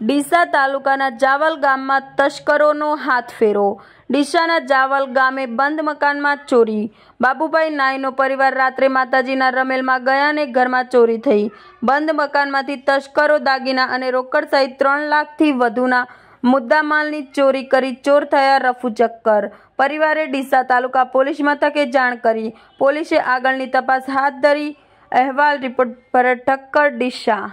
ડીસા તાલુકાના જાવલ ગામમાં તસ્કરોનો હાથ ફેરો. ડીસાના જાવલ ગામે બંધ મકાનમાં ચોરી. બાબુભાઈ નાયનો પરિવાર રાત્રે માતાજીના રમેલમાં ગયાને ઘરમાં ચોરી થઈ. બંધ મકાનમાંથી તસ્કરો દાગીના અને રોકડ સહિત ત્રણ લાખથી વધુના મુદ્દામાલની ચોરી કરી ચોર થયા રફુચક્કર પરિવારે ડીસા તાલુકા પોલીસ મથકે જાણ કરી. પોલીસે આગળની તપાસ હાથ ધરી. અહેવાલ રિપોર્ટ ભરત ઠક્કર ડીસા.